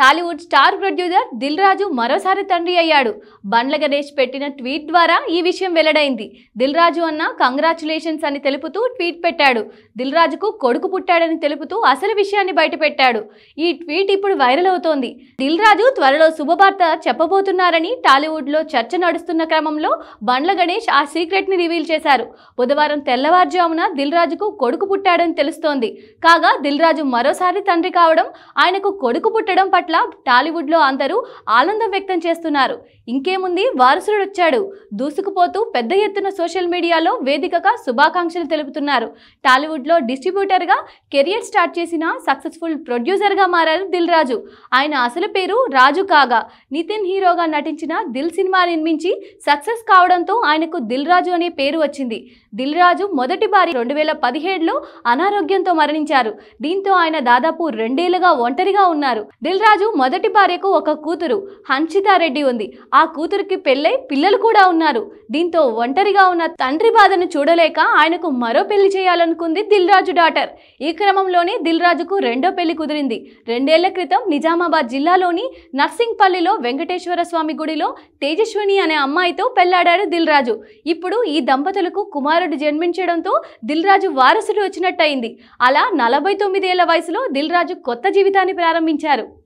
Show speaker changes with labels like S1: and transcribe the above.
S1: Tollywood star producer Dil Raju మరోసారి తండ్రి అయ్యాడు. బండ్ల గణేష్ పెట్టిన ట్వీట్ ద్వారా ఈ విషయం వెల్లడైంది. దిల్ రాజు అన్న కంగ్రాచులేషన్స్ అని తెలుపుతూ ట్వీట్ పెట్టాడు. దిల్ రాజుకు కొడుకు పుట్టాడని తెలుపుతూ అసలు విషయాన్ని బయటపెట్టాడు. ఈ ట్వీట్ ఇప్పుడు వైరల్ అవుతోంది. దిల్ రాజు త్వరలో శుభవార్త చెప్పబోతున్నారని టాలీవుడ్లో చర్చ నడుస్తున్న క్రమంలో బండ్ల గణేష్ ఆ సీక్రెట్ని రివీల్ చేశారు. బుధవారం తెల్లవారుజామున దిల్ రాజుకు కొడుకు పుట్టాడని తెలుస్తోంది. కాగా దిల్ రాజు మరోసారి తండ్రి కావడం ఆయనకు కొడుకు పుట్టడం పట్ల టాలీవుడ్లో అందరూ ఆనందం వ్యక్తం చేస్తున్నారు. ఇంకేముంది? వారసుడు వచ్చాడు దూసుకుపోతూ పెద్ద ఎత్తున సోషల్ మీడియాలో వేదికగా శుభాకాంక్షలు తెలుపుతున్నారు. టాలీవుడ్లో డిస్ట్రిబ్యూటర్గా కెరియర్ స్టార్ట్ చేసిన సక్సెస్ఫుల్ ప్రొడ్యూసర్గా మారారు దిల్ రాజు. ఆయన అసలు పేరు రాజు కాగా. నితిన్ హీరోగా నటించిన దిల్ సినిమా నిర్మించి సక్సెస్ కావడంతో ఆయనకు దిల్ రాజు అనే పేరు వచ్చింది. దిల్ రాజు మొదటి బారి రెండు వేల పదిహేడులో అనారోగ్యంతో మరణించారు. దీంతో ఆయన దాదాపు రెండేళ్ళుగా ఒంటరిగా ఉన్నారు. దిల్ రాజు మొదటి భార్యకు ఒక కూతురు హంషితారెడ్డి ఉంది. ఆ కూతురికి పెళ్ళై పిల్లలు కూడా ఉన్నారు. దీంతో ఒంటరిగా ఉన్న తండ్రి బాధను చూడలేక ఆయనకు మరో పెళ్ళి చేయాలనుకుంది దిల్ రాజు డాటర్. ఈ క్రమంలోనే దిల్ రాజుకు రెండో పెళ్ళి కుదిరింది. రెండేళ్ళ క్రితం నిజామాబాద్ జిల్లాలోని నర్సింగ్పల్లిలో వెంకటేశ్వర స్వామి గుడిలో తేజస్విని అనే అమ్మాయితో పెళ్ళాడాడు దిల్ రాజు ఇప్పుడు ఈ దంపతులకు కుమారుడు జన్మించడంతో దిల్ రాజు వారసుడు వచ్చినట్టయింది. అలా నలభై తొమ్మిదేళ్ళ వయసులో దిల్ రాజు కొత్త జీవితాన్ని ప్రారంభించారు.